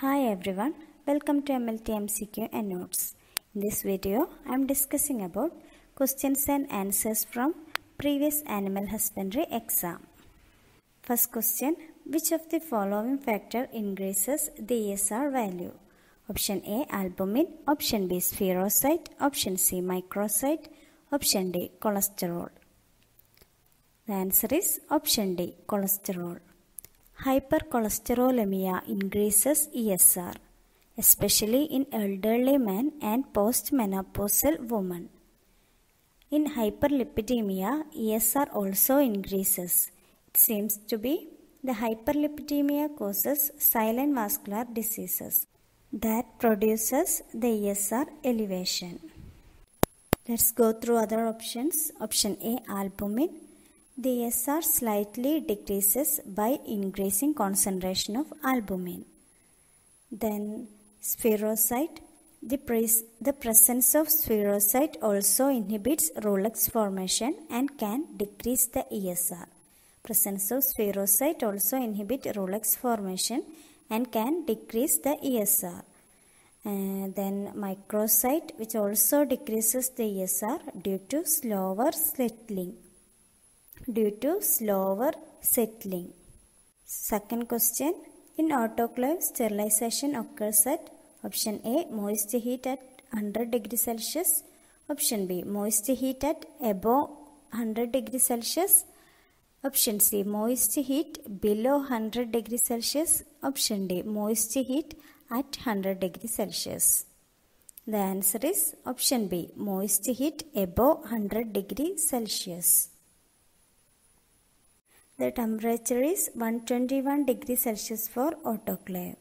Hi everyone, welcome to MLT MCQ and Notes. In this video, I am discussing about questions and answers from previous animal husbandry exam. First question, which of the following factor increases the ESR value? Option A, albumin. Option B, spherocyte. Option C, microcyte. Option D, cholesterol. The answer is option D, cholesterol. Hypercholesterolemia increases ESR, especially in elderly men and postmenopausal women. In hyperlipidemia, ESR also increases. It seems to be the hyperlipidemia causes silent vascular diseases that produces the ESR elevation. Let's go through other options. Option A albumin. The ESR slightly decreases by increasing concentration of albumin. Then spherocyte. The, pres- the presence of spherocyte also inhibits rouleaux formation and can decrease the ESR. Presence of spherocyte also inhibit rouleaux formation and can decrease the ESR. Uh, then microcyte which also decreases the ESR due to slower settling due to slower settling. Second question in autoclave sterilization occurs at option A moist heat at 100 degree Celsius option B moist heat at above 100 degree Celsius option C moist heat below 100 degree Celsius option D moist heat at 100 degree Celsius. The answer is option B moist heat above 100 degree Celsius. The temperature is 121 degree Celsius for autoclave.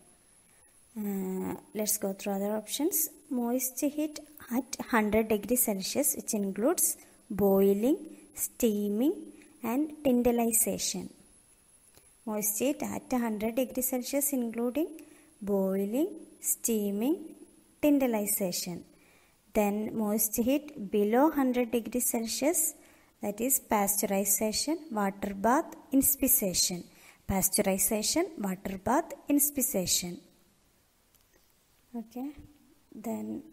Uh, let's go through other options. Moist heat at 100 degree Celsius which includes boiling, steaming and tyndallization. Moist heat at 100 degree Celsius including boiling, steaming, tyndallization. Then moist heat below 100 degree Celsius that is pasteurization, water bath, inspissation. Pasteurization, water bath, inspissation. Okay. Then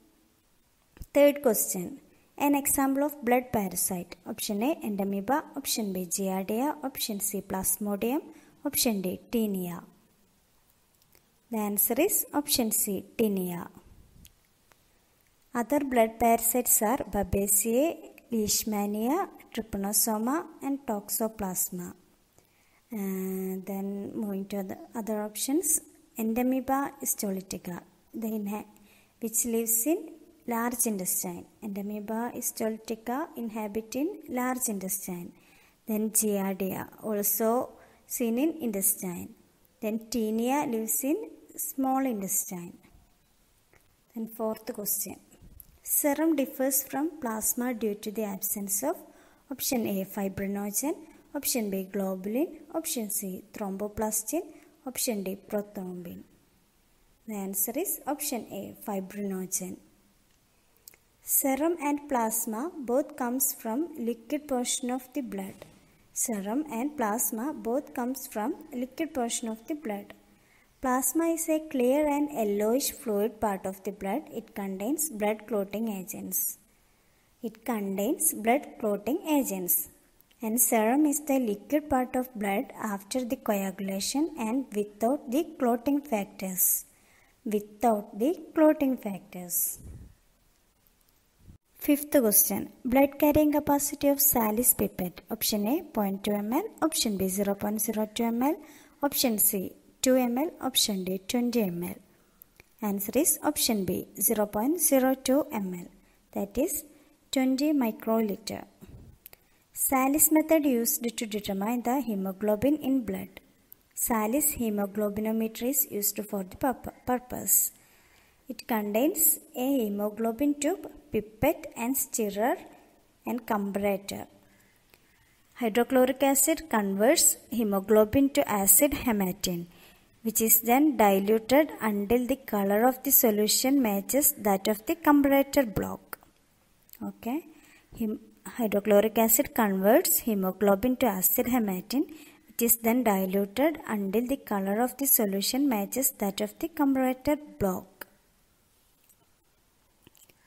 third question. An example of blood parasite. Option A endamoeba, option B giardia, option C plasmodium, option D taenia. The answer is option C taenia. Other blood parasites are Babesia, Leishmania, Trypanosoma and Toxoplasma. Uh, then moving to the other options, Endamoeba histolytica, the which lives in large intestine. Endamoeba histolytica inhabit in large intestine. Then Giardia, also seen in intestine. Then Taenia lives in small intestine. Then fourth question. Serum differs from plasma due to the absence of option A fibrinogen, option B globulin, option C thromboplastin, option D prothrombin. The answer is option A fibrinogen. Serum and plasma both comes from liquid portion of the blood. Serum and plasma both comes from liquid portion of the blood. Plasma is a clear and yellowish fluid part of the blood. It contains blood clotting agents. It contains blood clotting agents. And serum is the liquid part of blood after the coagulation and without the clotting factors. Without the clotting factors. Fifth question. Blood carrying capacity of Sahli's pipette. Option A 0.2 ml. Option B 0.02 ml. Option C 2 ml. Option D 20 ml. Answer is option B 0.02 ml. That is 20 microliter. Sahli's method used to determine the hemoglobin in blood. Sahli's hemoglobinometer is used for the purpose. It contains a hemoglobin tube, pipette and stirrer and comparator. Hydrochloric acid converts hemoglobin to acid hematine which is then diluted until the color of the solution matches that of the comparator block. Okay. Hydrochloric acid converts hemoglobin to acid hematine It is then diluted until the color of the solution matches that of the comparator block.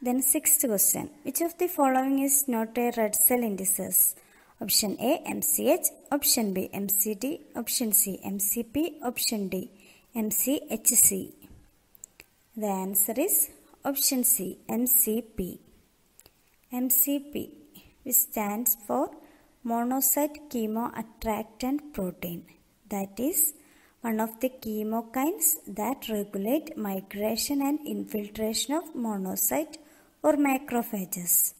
Then sixth question. Which of the following is not a red cell indices? Option A MCH, option B MCD, option C MCP, option D MCHC. The answer is option C MCP. MCP which stands for monocyte chemoattractant protein that is one of the chemokines that regulate migration and infiltration of monocyte or macrophages.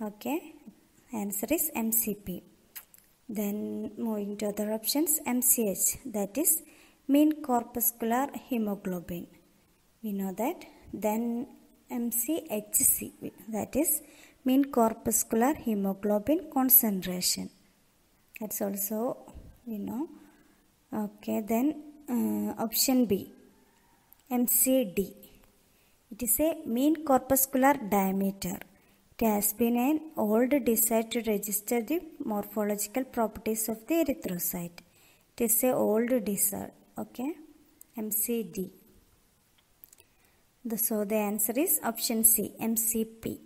Okay, answer is MCP. Then moving to other options, MCH that is mean corpuscular hemoglobin. We know that. Then MCHC that is mean corpuscular hemoglobin concentration. That's also we know. Okay, then uh, option B MCD. It is a mean corpuscular diameter. It has been an old desire to register the morphological properties of the erythrocyte. It is a old desire. Okay, MCD. The, so the answer is option C, MCP.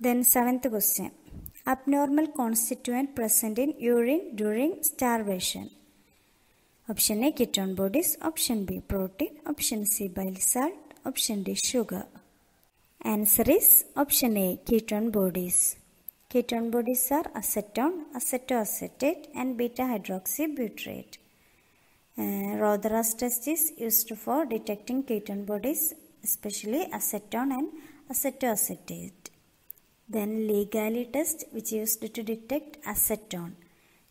Then seventh question. Abnormal constituent present in urine during starvation. Option A ketone bodies, option B protein, option C bile salt, option D sugar. Answer is option A ketone bodies. Ketone bodies are acetone, acetoacetate and beta hydroxybutyrate. Uh, test is used for detecting ketone bodies, especially acetone and acetoacetate. Then Legal's test which is used to detect acetone.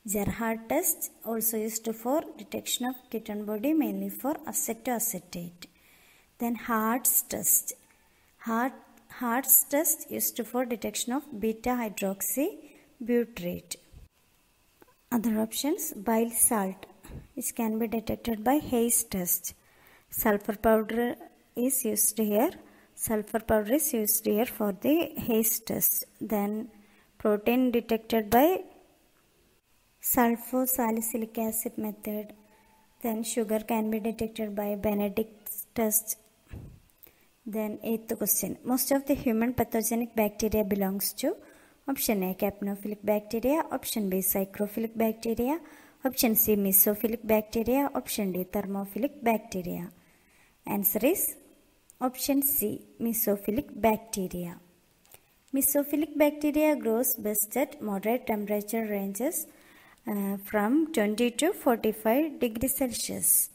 Gerhardt test also used for detection of ketone body mainly for acetoacetate. Then Hart's test. Hart, Hart's test used for detection of beta hydroxybutyrate. Other options bile salt which can be detected by Hay's test. Sulfur powder is used here. Sulfur powder is used here for the Hay's test. Then protein detected by sulfosalicylic acid method. Then sugar can be detected by Benedict's test. Then eighth question. Most of the human pathogenic bacteria belongs to option A capnophilic bacteria, option B psychrophilic bacteria, option C mesophilic bacteria, option D thermophilic bacteria. Answer is option C mesophilic bacteria. Mesophilic bacteria grows best at moderate temperature ranges uh, from 20 to 45 degrees Celsius.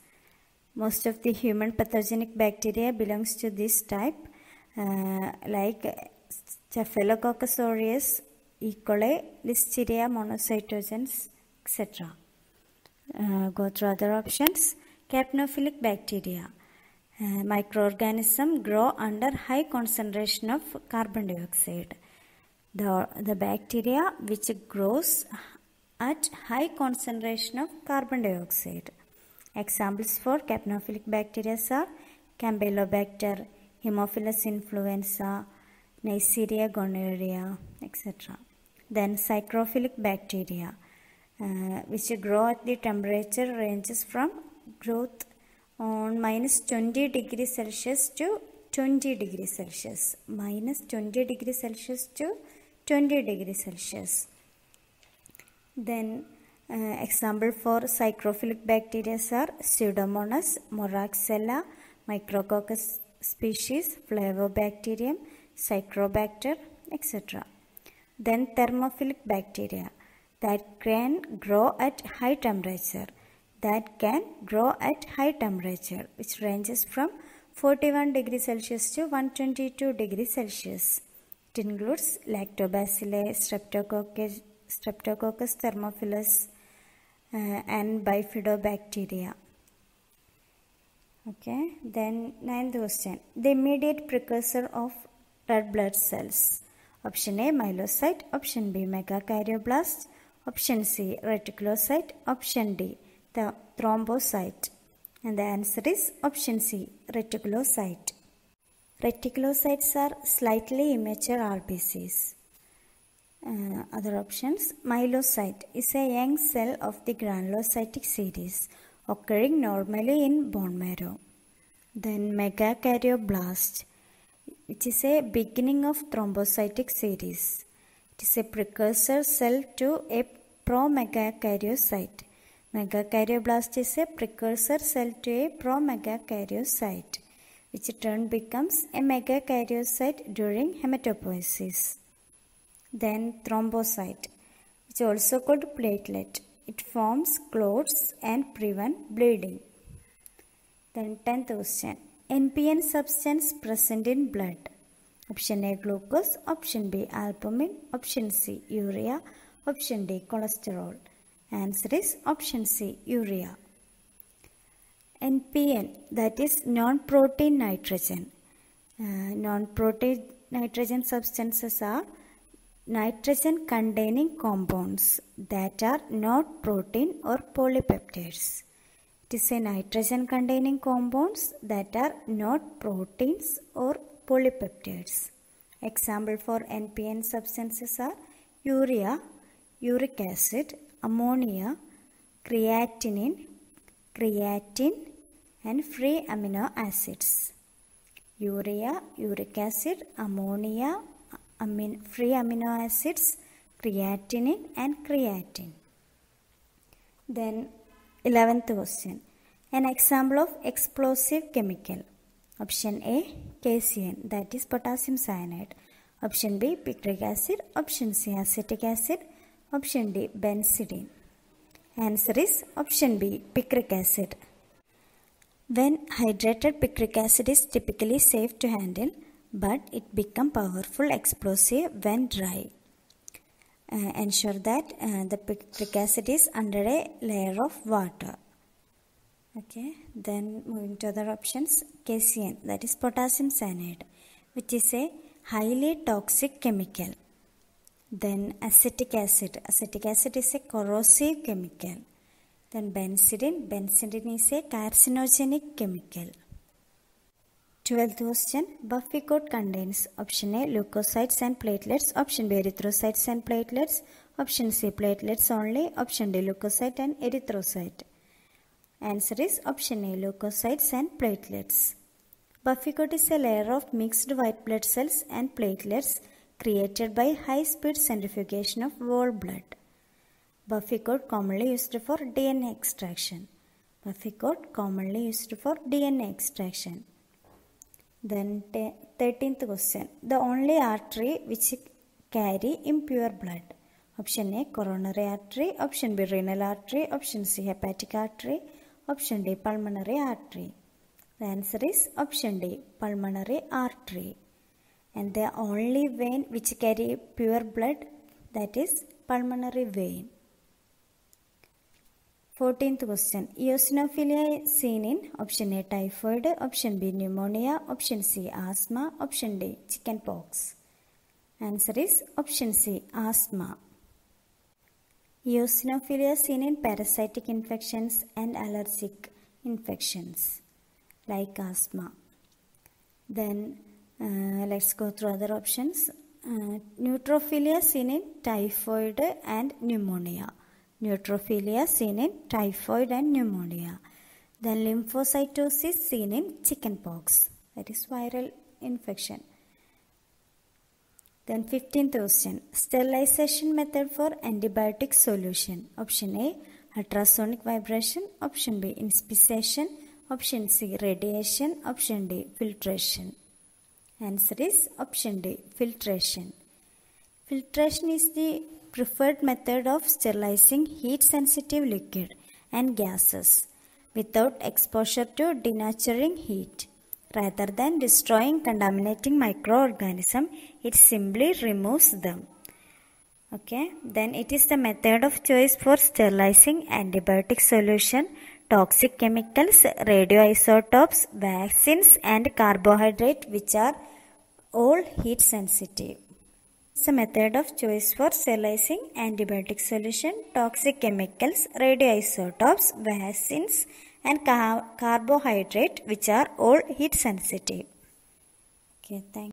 Most of the human pathogenic bacteria belongs to this type uh, like Staphylococcus aureus, E. coli, Listeria monocytogenes, etc. Uh, go through other options. Capnophilic bacteria. Uh, microorganism grow under high concentration of carbon dioxide. The, the bacteria which grows at high concentration of carbon dioxide. Examples for capnophilic bacteria are Campylobacter, Haemophilus influenza, Neisseria gonorrhea, etc. Then psychrophilic bacteria, uh, which grow at the temperature ranges from growth on minus 20 degrees Celsius to 20 degrees Celsius. Minus 20 degrees Celsius to 20 degrees Celsius. Then uh, example for psychrophilic bacteria are Pseudomonas, Moraxella, Micrococcus species, Flavobacterium, Psychrobacter, etc. Then thermophilic bacteria that can grow at high temperature that can grow at high temperature which ranges from 41 degrees Celsius to 122 degrees Celsius. It includes Lactobacilli, Streptococcus, Streptococcus thermophilus Uh, and Bifidobacteria. Okay, then ninth question. The immediate precursor of red blood cells. Option A myelocyte, option B megakaryoblast, option C reticulocyte, option D the thrombocyte. And the answer is option C reticulocyte. Reticulocytes are slightly immature RBCs. Uh, other options myelocyte is a young cell of the granulocytic series occurring normally in bone marrow. Then megakaryoblast, which is a beginning of thrombocytic series. It is a precursor cell to a promegakaryocyte. Megakaryoblast is a precursor cell to a promegakaryocyte, which in turn becomes a megakaryocyte during hematopoiesis. Then thrombocyte, which also called platelet. It forms clots and prevent bleeding. Then 10th question. NPN substance present in blood. Option A glucose, option B albumin, option C urea, option D cholesterol. Answer is option C urea. NPN that is non-protein nitrogen. Uh, non-protein nitrogen substances are nitrogen containing compounds that are not protein or polypeptides. It is a nitrogen containing compounds that are not proteins or polypeptides. Example for NPN substances are urea, uric acid, ammonia, creatinine, creatine and free amino acids. Urea, uric acid, ammonia, amin, free amino acids, creatinine and creatine. Then 11th question. An example of explosive chemical. Option A, KCN that is potassium cyanide. Option B, picric acid. Option C, acetic acid. Option D, benzidine. Answer is option B, picric acid. When hydrated picric acid is typically safe to handle, but it become powerful explosive when dry. Uh, ensure that uh, the picric acid is under a layer of water. Okay, then moving to other options, KCN that is potassium cyanide, which is a highly toxic chemical. Then acetic acid, acetic acid is a corrosive chemical. Then benzidine, benzidine is a carcinogenic chemical. 12th question Buffy coat contains option A leukocytes and platelets, option B erythrocytes and platelets, option C platelets only, option D leukocyte and erythrocyte. Answer is option A leukocytes and platelets. Buffy coat is a layer of mixed white blood cells and platelets created by high speed centrifugation of whole blood. Buffy coat commonly used for DNA extraction. Buffy coat commonly used for DNA extraction. Then 13th question. The only artery which carry impure blood. Option A coronary artery, option B renal artery, option C hepatic artery, option D pulmonary artery. The answer is option D pulmonary artery. And the only vein which carry pure blood that is pulmonary vein. 14th question. Eosinophilia seen in option A typhoid, option B pneumonia, option C asthma, option D chickenpox. Answer is option C asthma. Eosinophilia seen in parasitic infections and allergic infections like asthma. Then uh, let's go through other options. Uh, neutrophilia seen in typhoid and pneumonia neutrophilia seen in typhoid and pneumonia. Then lymphocytosis seen in chickenpox, that is viral infection. Then 15th question, sterilization method for antibiotic solution. Option A, ultrasonic vibration. Option B, inspissation. Option C, radiation. Option D, filtration. Answer is option D, filtration. Filtration is the preferred method of sterilizing heat sensitive liquid and gases without exposure to denaturing heat. Rather than destroying contaminating microorganism, it simply removes them. Okay, then it is the method of choice for sterilizing antibiotic solution, toxic chemicals, radioisotopes, vaccines and carbohydrate which are all heat sensitive. It's a method of choice for sterilizing antibiotic solution, toxic chemicals, radioisotopes, vaccines and car carbohydrate which are all heat sensitive. Okay, thank